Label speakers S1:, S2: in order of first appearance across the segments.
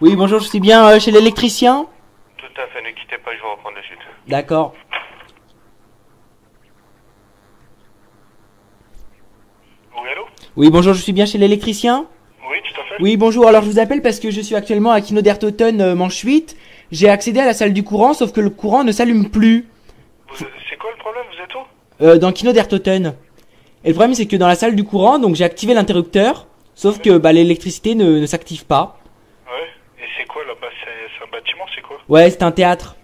S1: Oui, bonjour, je suis bien euh, chez l'électricien
S2: Tout à fait, ne quittez pas, je vais reprendre de suite.
S1: D'accord.
S2: Oui, allô
S1: Oui, bonjour, je suis bien chez l'électricien
S2: Oui, tout à fait.
S1: Oui, bonjour, alors je vous appelle parce que je suis actuellement à Kino d'Ertoten, euh, manche 8. J'ai accédé à la salle du courant, sauf que le courant ne s'allume plus
S2: Vous- C'est quoi le problème Vous êtes où
S1: euh, dans Kino d'Ertoten. Et le problème, c'est que dans la salle du courant, donc j'ai activé l'interrupteur, sauf que bah, l'électricité ne, ne s'active pas.
S2: Ouais. Et c'est quoi là-bas C'est un bâtiment, c'est quoi
S1: Ouais, c'est un théâtre.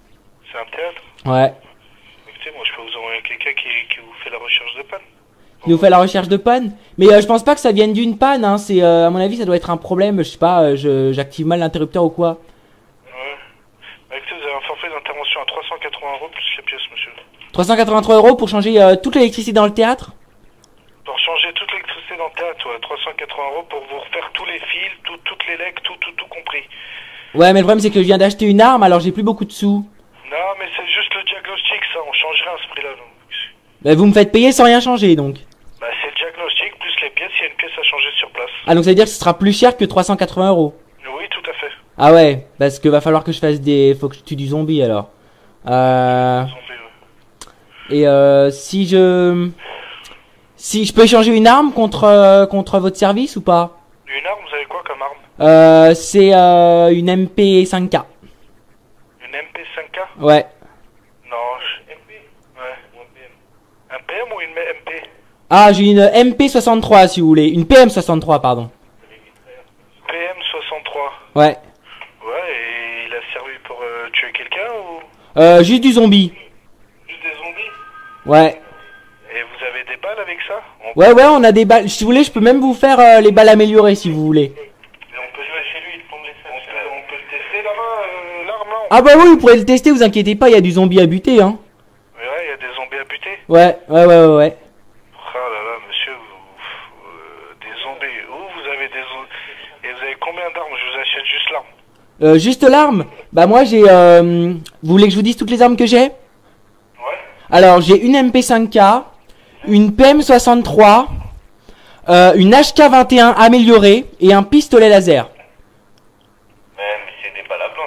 S2: C'est un théâtre
S1: Ouais.
S2: Écoutez, moi je peux vous envoyer quelqu'un qui, qui vous fait la recherche de panne.
S1: Il nous fait la recherche de panne. Mais euh, je pense pas que ça vienne d'une panne, hein. C'est, euh, à mon avis, ça doit être un problème. Je sais pas, euh, je- j'active mal l'interrupteur ou quoi.
S2: Ouais. Bah, écoutez, vous avez un forfait d'intervention à 380 euros plus les pièces, monsieur.
S1: 383 euros pour changer euh, toute l'électricité dans le théâtre?
S2: Pour changer toute l'électricité dans le théâtre, ouais, 380 euros pour vous refaire tous les fils, tout, toutes les legs, tout, tout, tout compris.
S1: Ouais, mais le problème c'est que je viens d'acheter une arme, alors j'ai plus beaucoup de sous.
S2: Non, mais c'est juste le diagnostic, ça, on change rien à ce prix-là. donc.
S1: Bah, vous me faites payer sans rien changer, donc.
S2: Bah, c'est le diagnostic plus les pièces, il y a une pièce à changer sur place.
S1: Ah, donc ça veut dire que ce sera plus cher que 380 euros.
S2: Oui, tout à fait.
S1: Ah ouais, parce que va falloir que je fasse des... Faut que je tue du zombie, alors. Euh...
S2: Zombie, ouais.
S1: Et euh, si je... Si je peux échanger une arme contre, euh, contre votre service ou pas
S2: Une arme, vous avez quoi comme arme
S1: Euh, c'est euh, une MP5K.
S2: Une MP5K
S1: Ouais.
S2: Non, je... MP Ouais, ou un PM. Un PM ou une MP
S1: Ah, j'ai une MP63 si vous voulez. Une PM63, pardon.
S2: PM63.
S1: Ouais.
S2: Ouais, et il a servi pour euh, tuer quelqu'un ou?
S1: Euh, juste du zombie.
S2: juste des zombies?
S1: Ouais.
S2: Et vous avez des balles avec ça? On...
S1: Ouais, ouais, on a des balles. Si vous voulez, je peux même vous faire euh, les balles améliorées si vous voulez.
S2: Et on peut jouer chez lui, il prend les on peut, on peut le tester là-bas, euh, l'arme là
S1: Ah bah oui, vous pourrez le tester, vous inquiétez pas, il y a du zombie à buter, hein.
S2: Ouais, il y a des zombies à buter
S1: Ouais, ouais, ouais, ouais, ouais.
S2: Ah là là, monsieur, vous- euh, des zombies. Où vous avez des zombies Et vous avez combien d'armes? Je vous achète juste l'arme.
S1: Euh, juste l'arme? Bah moi j'ai... Euh... Vous voulez que je vous dise toutes les armes que j'ai?
S2: Ouais
S1: Alors j'ai une MP5K, une PM63, euh, une HK21 améliorée et un pistolet laser.
S2: Mais, mais c'est des balles à blanc,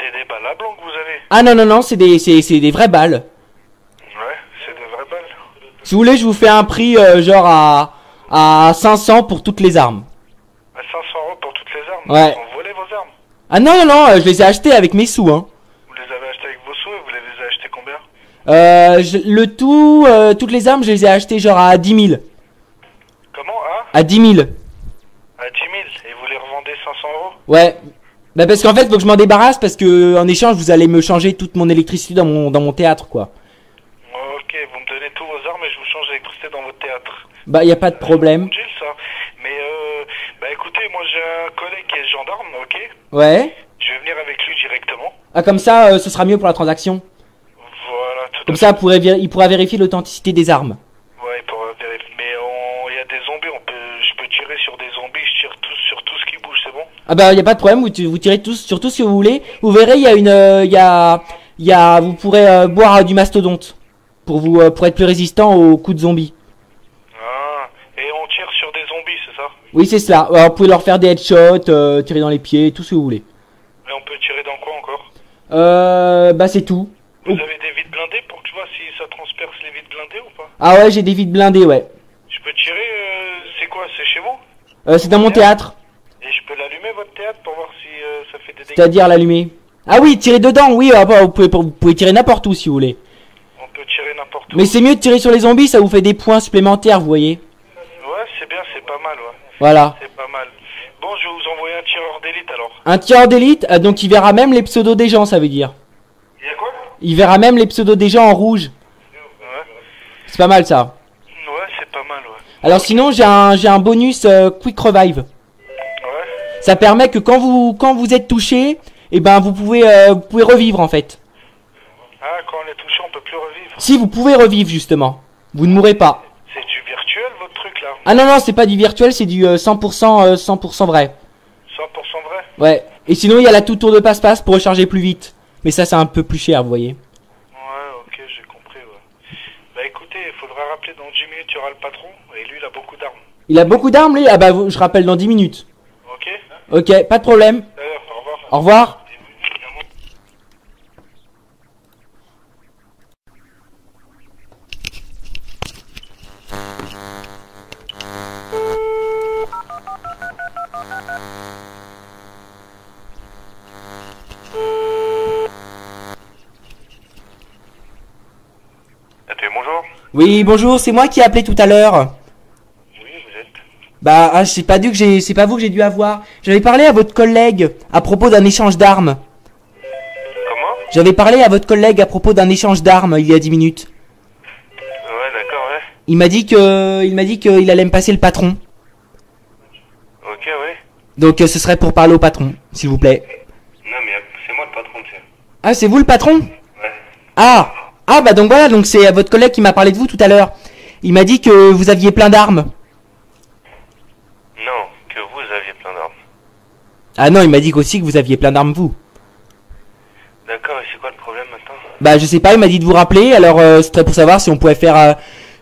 S2: C'est des balles à blanc que vous avez
S1: Ah non, non, non, c'est des, c'est, c'est des vraies balles.
S2: Ouais, c'est des vraies balles.
S1: Si vous voulez, je vous fais un prix euh, genre à, à 500 pour toutes les armes.
S2: À 500 euros pour toutes les armes
S1: Ouais.
S2: On volait vos armes
S1: Ah non, non, non, euh, je les ai achetées avec mes sous, hein.
S2: Vous les avez achetées avec vos sous et vous les avez achetées combien
S1: Euh, je- le tout, euh, toutes les armes, je les ai achetées genre à 10 000.
S2: Comment Ah
S1: À 10 000.
S2: À 10 000 Et vous les revendez 500 euros
S1: Ouais. Bah parce qu'en fait, faut que je m'en débarrasse parce que en échange, vous allez me changer toute mon électricité dans mon dans mon théâtre, quoi.
S2: Ok, vous me donnez tous vos armes et je vous change l'électricité dans votre théâtre.
S1: Bah y a pas de problème.
S2: Gilles, ça. Mais euh, bah écoutez, moi j'ai un collègue qui est gendarme, ok?
S1: Ouais.
S2: Je vais venir avec lui directement.
S1: Ah comme ça, euh, ce sera mieux pour la transaction.
S2: Voilà, tout
S1: Comme
S2: à
S1: ça, il pourrait il pourra vérifier l'authenticité des armes.
S2: fait. Ouais, pour euh, vérifier. Mais on- il y a des zombies, on peut, je peux tirer sur des zombies, je tire tout, sur tout ce qui bouge, c'est bon
S1: Ah bah y a pas de problème, vous, tirez tous sur tout ce que vous voulez. Vous verrez, il y a une, euh, il y a, il y a, vous pourrez euh, boire euh, du mastodonte pour vous, euh, pour être plus résistant aux coups de zombies.
S2: Ah, et on tire sur des zombies, c'est ça?
S1: Oui, c'est cela. Alors, vous pouvez leur faire des headshots, euh, tirer dans les pieds, tout ce que vous voulez.
S2: Et on peut tirer dans quoi encore?
S1: Euh, bah c'est tout.
S2: Vous avez des vides blindés pour que tu vois si ça transperce les vides blindés ou pas?
S1: Ah ouais, j'ai des vides blindés, ouais.
S2: Je peux tirer, euh, c'est quoi? C'est chez vous?
S1: Euh, c'est dans mon théâtre.
S2: Je peux l'allumer votre théâtre pour voir si euh, ça fait des dégâts
S1: C'est-à-dire l'allumer. Ah oui, tirer dedans, oui, ah bah, vous, pouvez, vous pouvez tirer n'importe où si vous voulez.
S2: On peut tirer n'importe où.
S1: Mais c'est mieux de tirer sur les zombies, ça vous fait des points supplémentaires, vous voyez.
S2: Ouais, c'est bien, c'est pas mal, ouais.
S1: Voilà.
S2: C'est pas mal. Bon, je vais vous envoyer un tireur d'élite alors.
S1: Un tireur d'élite, euh, donc il verra même les pseudos des gens, ça veut dire.
S2: Il y a quoi?
S1: Il verra même les pseudos des gens en rouge.
S2: Ouais.
S1: C'est pas mal ça.
S2: Ouais, c'est pas mal, ouais.
S1: Alors sinon, j'ai un, j'ai un bonus euh, Quick Revive. Ça permet que quand vous, quand vous êtes touché, et ben vous pouvez, euh, vous pouvez revivre en fait.
S2: Ah, quand on est touché, on peut plus revivre.
S1: Si vous pouvez revivre justement, vous ne mourrez pas.
S2: C'est du virtuel, votre truc là
S1: Ah non non, c'est pas du virtuel, c'est du euh, 100% euh, 100% vrai.
S2: 100% vrai
S1: Ouais. Et sinon, il y a la tout tour de passe-passe pour recharger plus vite. Mais ça, c'est un peu plus cher, vous voyez.
S2: Ouais, ok, j'ai compris, ouais. Bah écoutez, il faudra rappeler dans 10 minutes, il y aura le patron, et lui, il a beaucoup d'armes.
S1: Il a beaucoup d'armes, lui? Ah bah, je rappelle dans 10 minutes.
S2: Ok
S1: pas de problème.
S2: Au revoir.
S1: Oui, bonjour, c'est moi qui ai appelé tout à l'heure. Bah, ah, c'est pas dû que j'ai, c'est pas vous que j'ai dû avoir. J'avais parlé à votre collègue à propos d'un échange d'armes.
S3: Comment?
S1: J'avais parlé à votre collègue à propos d'un échange d'armes il y a 10 minutes.
S3: Ouais, d'accord, ouais.
S1: Il m'a dit que, il m'a dit qu'il allait me passer le patron.
S3: Ok, ouais.
S1: Donc euh, ce serait pour parler au patron, s'il vous plaît.
S3: Non, mais c'est moi le patron, tiens.
S1: Ah, c'est vous le patron?
S3: Ouais.
S1: Ah, ah bah donc voilà, donc c'est votre collègue qui m'a parlé de vous tout à l'heure. Il m'a dit que vous aviez plein d'armes.
S3: Non, que vous aviez plein d'armes.
S1: Ah non, il m'a dit aussi que vous aviez plein d'armes vous.
S3: D'accord, et c'est quoi le problème maintenant?
S1: Bah je sais pas, il m'a dit de vous rappeler, alors euh, c'était pour savoir si on pouvait faire... euh,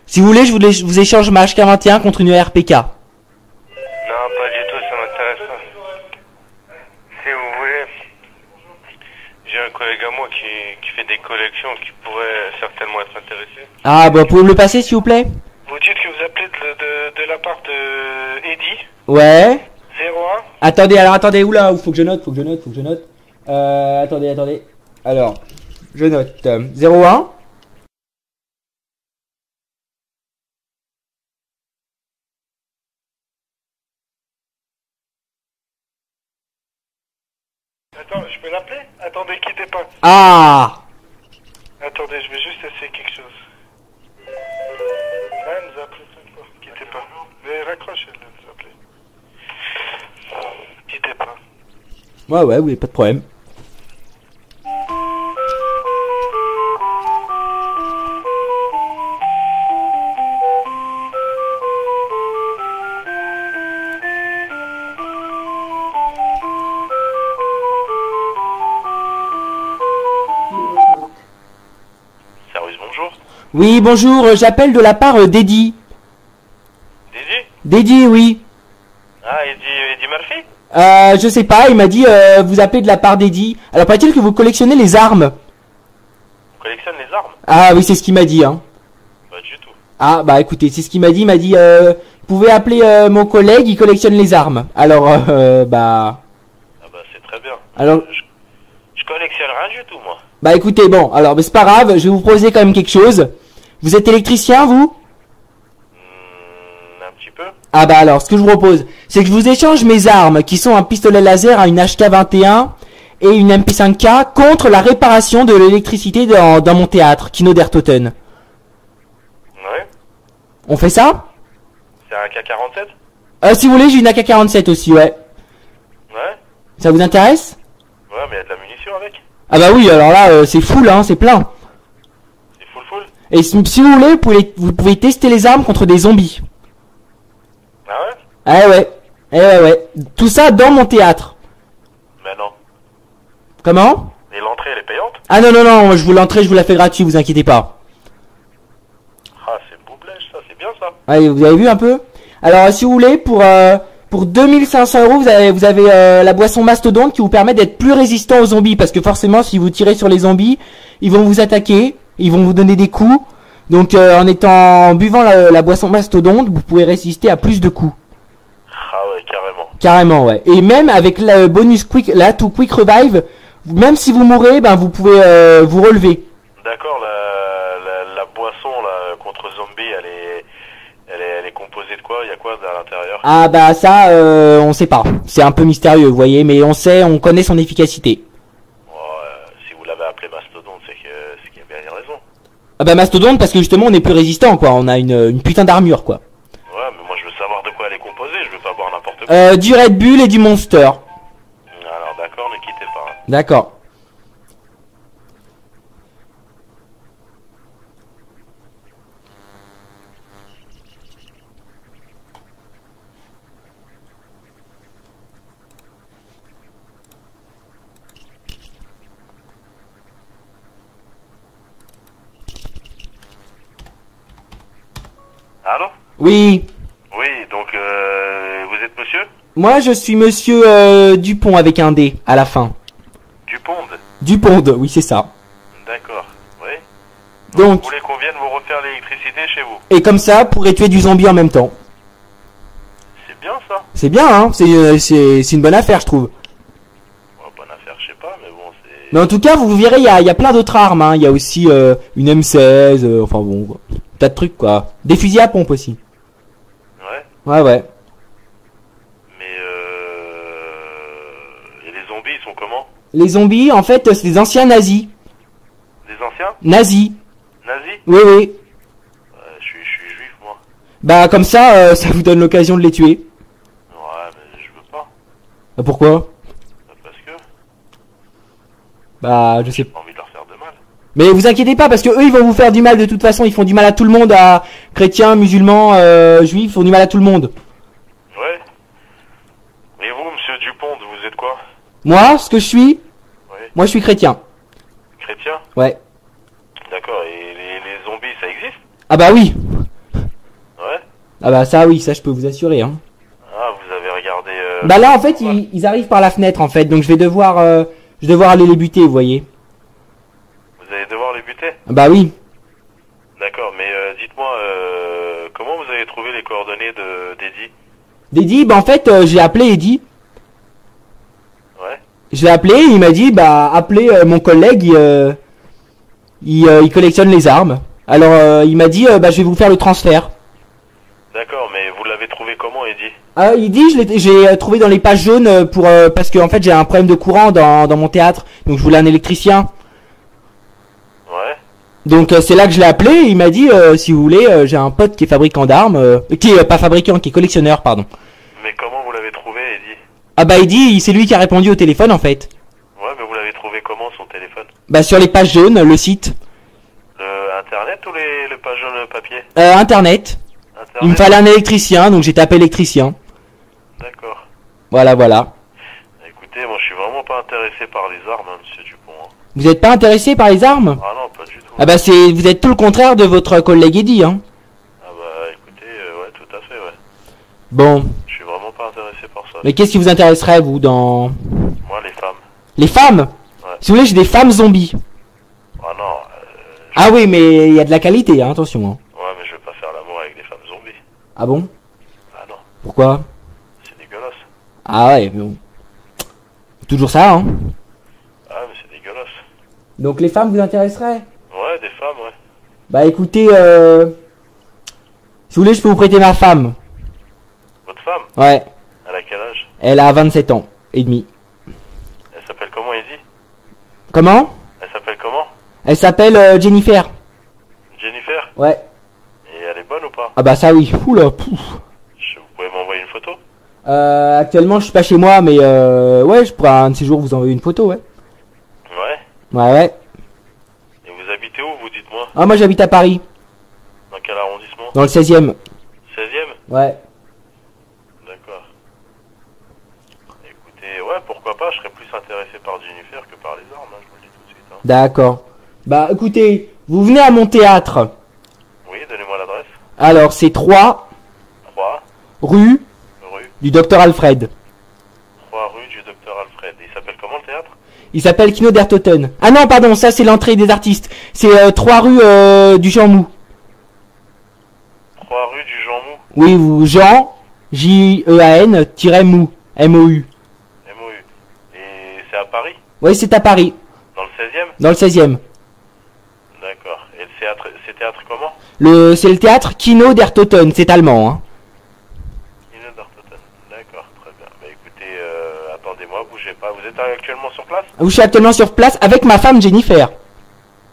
S1: Si vous voulez, je vous, je vous échange ma HK21 contre une RPK.
S3: Non, pas du tout, ça m'intéresse pas. Si vous voulez, j'ai un collègue à moi qui, qui fait des collections qui pourrait certainement être intéressé.
S1: Ah bah pouvez me le passer s'il vous plaît?
S3: Vous dites que vous appelez de, de, de la part de Eddie,
S1: Ouais.
S3: 01
S1: Attendez, alors attendez, oula, faut que je note, faut que je note, faut que je note. Euh, attendez, attendez. Alors, je note. euh, 01
S3: Attends, je peux l'appeler? Attendez, quittez pas.
S1: Ah
S3: Attendez, je vais juste essayer quelque chose.
S1: Ouais, ouais, oui, pas de problème.
S3: Service, bonjour.
S1: Oui, bonjour, euh, j'appelle de la part euh, d'Eddie.
S3: Dédi
S1: D'Eddie, oui.
S3: Ah, Eddie, Eddie Murphy?
S1: Euh, je sais pas, il m'a dit, euh, vous appelez de la part d'Eddie. Alors, paraît-il que vous collectionnez les armes
S3: On collectionne les armes
S1: Ah oui, c'est ce qu'il m'a dit, hein.
S3: Pas du tout.
S1: Ah, bah écoutez, c'est ce qu'il m'a dit, il m'a dit, euh, vous pouvez appeler euh, mon collègue, il collectionne les armes. Alors, euh, bah...
S3: Ah bah, c'est très bien.
S1: Alors,
S3: Je, je collectionne rien du tout, moi.
S1: bah écoutez, bon, alors, mais c'est pas grave, je vais vous proposer quand même quelque chose. Vous êtes électricien, vous
S3: Hmm, un petit peu.
S1: Ah bah alors, ce que je vous propose, c'est que je vous échange mes armes, qui sont un pistolet laser à une HK21 et une MP5K, contre la réparation de l'électricité dans, dans mon théâtre, Kino der Toten.
S3: Ouais.
S1: On fait ça?
S3: C'est un K-47
S1: euh, Si vous voulez, j'ai une AK-47 aussi, ouais.
S3: Ouais.
S1: Ça vous intéresse?
S3: Ouais, mais il y a de la munition avec.
S1: Ah bah oui, alors là, euh, c'est full, hein, c'est plein.
S3: C'est full full?
S1: Et si, si vous voulez, vous pouvez, vous pouvez tester les armes contre des zombies.
S3: Ah ouais
S1: Ah eh ouais, ouais. Tout ça dans mon théâtre.
S3: Mais non.
S1: Comment?
S3: Et l'entrée, elle est payante?
S1: Ah non, non, non, je vous l'entrée, je vous la fais gratuit, vous inquiétez pas.
S3: Ah, c'est boublèche, ça, c'est bien ça.
S1: Allez, vous avez vu un peu? Alors, si vous voulez, pour euh, pour 2500 euros, vous avez vous avez euh, la boisson mastodonte qui vous permet d'être plus résistant aux zombies, parce que forcément, si vous tirez sur les zombies, ils vont vous attaquer, ils vont vous donner des coups. Donc, euh, en étant en buvant la, la boisson mastodonte, vous pouvez résister à plus de coups.
S3: Carrément.
S1: Ouais. Et même avec le bonus quick, la to quick revive, même si vous mourrez, ben vous pouvez euh, vous relever.
S3: D'accord, la, la, la boisson là, contre zombie, elle est, elle est, elle est composée de quoi? Il y a quoi à l'intérieur?
S1: Ah bah ça, euh, on sait pas. C'est un peu mystérieux, vous voyez, mais on sait, on connaît son efficacité.
S3: Oh, euh, Si vous l'avez appelé mastodonte, c'est que c'est qu'il y a bien raison.
S1: Ah bah mastodonte parce que justement on est plus résistant, quoi. On a une, une putain d'armure, quoi.
S3: Ouais, mais moi je veux savoir de quoi elle est composée, je veux pas boire n'importe quoi.
S1: Euh, du Red Bull et du Monster.
S3: Alors d'accord, ne quittez pas. hein.
S1: D'accord.
S3: Allô?
S1: Oui.
S3: Oui, donc euh, vous êtes monsieur
S1: Moi je suis Monsieur euh, Dupont avec un D à la fin. Du pond, oui, c'est ça.
S3: D'accord, oui.
S1: Donc,
S3: Vous voulez qu'on vienne vous refaire l'électricité chez vous?
S1: Et comme ça, pour tuer du zombie en même temps.
S3: C'est bien ça
S1: C'est bien, hein C'est euh, c'est c'est une bonne affaire, je trouve.
S3: Bon, Bonne affaire, je sais pas, mais bon, c'est...
S1: Mais en tout cas, vous verrez, il y a, il y a plein d'autres armes. Hein. Il y a aussi euh, une M16, euh, enfin bon, quoi. tas de trucs, quoi. Des fusils à pompe aussi.
S3: Ouais,
S1: Ouais, ouais.
S3: mais euh... Et les zombies, ils sont comment
S1: Les zombies, en fait, c'est des anciens nazis.
S3: Des anciens
S1: Nazis.
S3: Nazis
S1: Oui, oui.
S3: Ouais, je suis, je suis juif, moi.
S1: Bah, comme ça, euh, ça vous donne l'occasion de les tuer.
S3: Ouais, mais je veux pas.
S1: Bah, pourquoi?
S3: Parce que
S1: Bah, je sais pas.
S3: envie de leur faire de mal.
S1: Mais vous inquiétez pas, parce que eux, ils vont vous faire du mal de toute façon. Ils font du mal à tout le monde, à chrétiens, musulmans, euh, juifs, ils font du mal à tout le monde.
S3: Ouais. Et vous, monsieur Dupont, vous êtes quoi?
S1: Moi, ce que je suis? Moi, je suis chrétien.
S3: Chrétien
S1: Ouais.
S3: D'accord, et les, les zombies, ça existe?
S1: Ah bah oui.
S3: Ouais.
S1: Ah bah ça, oui, ça, je peux vous assurer. Hein.
S3: Ah, vous avez regardé... Euh...
S1: Bah là, en fait, ils, ils arrivent par la fenêtre, en fait. Donc, je vais devoir, euh, je vais devoir aller les buter, vous voyez.
S3: Vous allez devoir les buter?
S1: Ah Bah oui.
S3: D'accord, mais euh, dites-moi, euh, comment vous avez trouvé les coordonnées de d'Eddie?
S1: Dédi, bah en fait, euh, j'ai appelé Eddie. Je l'ai appelé, il m'a dit, bah, appelez euh, mon collègue, il, euh, il, euh, il collectionne les armes. Alors, il m'a dit, bah, je vais vous faire le transfert.
S3: D'accord, mais vous l'avez trouvé comment, Eddie?
S1: Ah, il dit, je l'ai- j'ai trouvé dans les pages jaunes pour, euh, parce que en fait, j'ai un problème de courant dans, dans mon théâtre, donc je voulais un électricien.
S3: Ouais.
S1: Donc c'est là que je l'ai appelé, et il m'a dit, euh, si vous voulez, j'ai un pote qui est fabricant d'armes, qui est pas fabricant, qui est collectionneur, pardon.
S3: Mais comment vous l'avez trouvé, Eddie
S1: Ah bah il dit, c'est lui qui a répondu au téléphone en fait.
S3: Ouais, mais vous l'avez trouvé comment, son téléphone?
S1: Bah sur les pages jaunes, le site,
S3: Le Internet ou les, le page jaune papier?
S1: Euh, internet.
S3: Internet
S1: Il me fallait un électricien, donc j'ai tapé électricien.
S3: D'accord.
S1: Voilà, voilà.
S3: Écoutez, moi je suis vraiment pas intéressé par les armes, hein, monsieur Dupont. hein.
S1: Vous êtes pas intéressé par les armes?
S3: Ah non, pas du tout.
S1: Ah bah c'est, vous êtes tout le contraire de votre collègue Eddie, hein.
S3: Ah bah écoutez, euh, ouais, tout à fait, ouais.
S1: Bon,
S3: Je suis vraiment pas intéressé par ça.
S1: mais qu'est-ce qui vous intéresserait vous dans
S3: Moi, les femmes.
S1: les femmes
S3: Ouais.
S1: Si vous voulez, j'ai des femmes zombies.
S3: Ah non, euh,
S1: Ah oui, mais il y a de la qualité, hein, attention. Hein.
S3: ouais, mais je vais pas faire l'amour avec des femmes zombies.
S1: Ah bon?
S3: Ah non,
S1: Pourquoi?
S3: C'est dégueulasse.
S1: Ah ouais, mais bon. Toujours ça, hein.
S3: Ah, mais c'est dégueulasse.
S1: Donc les femmes vous intéresseraient?
S3: Ouais, des femmes, ouais.
S1: Bah écoutez, euh... Si vous voulez, je peux vous prêter ma femme.
S3: Votre femme,
S1: Ouais,
S3: elle a quel âge
S1: elle a 27 ans et demi.
S3: Elle s'appelle comment, Eddie
S1: Comment?
S3: Elle s'appelle comment?
S1: Elle s'appelle euh, Jennifer.
S3: Jennifer?
S1: Ouais.
S3: Et elle est bonne ou pas?
S1: Ah bah ça oui. Oula, pouf.
S3: Je- Vous pouvez m'envoyer une photo?
S1: Euh, actuellement, je suis pas chez moi, mais euh, ouais, je pourrais un de ces jours vous envoyer une photo, ouais.
S3: Ouais.
S1: Ouais, ouais.
S3: Et vous habitez où, vous dites-moi?
S1: Ah, moi j'habite à Paris,
S3: Dans quel arrondissement?
S1: Dans le 16e.
S3: 16ème
S1: Ouais.
S3: D'accord. Écoutez, ouais, pourquoi pas, je serais plus intéressé par Jennifer que par les armes, hein, je vous le dis tout de suite. hein.
S1: D'accord. Bah écoutez, vous venez à mon théâtre.
S3: Oui, donnez-moi l'adresse.
S1: Alors, c'est 3
S3: 3
S1: rue
S3: rue,
S1: du docteur Alfred.
S3: 3 rue du docteur Alfred. Il s'appelle comment le théâtre?
S1: Il s'appelle Kino d'Ertoten. Ah non, pardon, ça c'est l'entrée des artistes. C'est euh, 3 rue euh, du Jean Mou.
S3: 3 rue du Jean Mou,
S1: Oui, vous, Jean, J-E-A-N, M-O-U. MOU.
S3: À Paris
S1: Oui, c'est à Paris,
S3: Dans le 16ème
S1: dans le 16e.
S3: D'accord. Et le théâtre, c'est théâtre comment
S1: Le, c'est le théâtre Kino d'Ertoten, c'est allemand. Hein.
S3: Ine d'Artoten. D'accord, très bien. Bah écoutez, euh, attendez-moi, bougez pas. Vous êtes actuellement sur place
S1: Je suis actuellement sur place avec ma femme Jennifer.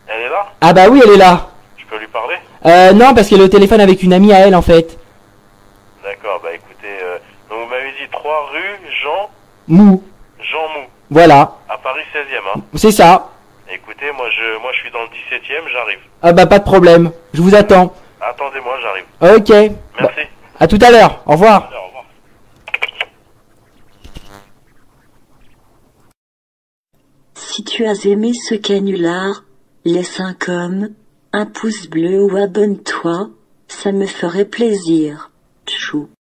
S3: Elle est là
S1: Ah bah oui, elle est là.
S3: Je peux lui parler
S1: Euh, non, parce qu'elle est au téléphone avec une amie à elle en fait.
S3: D'accord, bah écoutez, euh, donc vous m'avez dit 3 rue Jean,
S1: Mou.
S3: Jean Mou,
S1: Voilà,
S3: à Paris 16ème, hein.
S1: c'est ça.
S3: Écoutez, moi je, moi je suis dans le 17ème, j'arrive.
S1: Ah bah pas de problème, je vous attends.
S3: Attendez-moi, j'arrive.
S1: Ok. Bah,
S3: Merci.
S1: à tout à l'heure, au revoir.
S3: Au revoir.
S4: Si tu as aimé ce canular, laisse un com, un pouce bleu ou abonne-toi, ça me ferait plaisir. Tchou.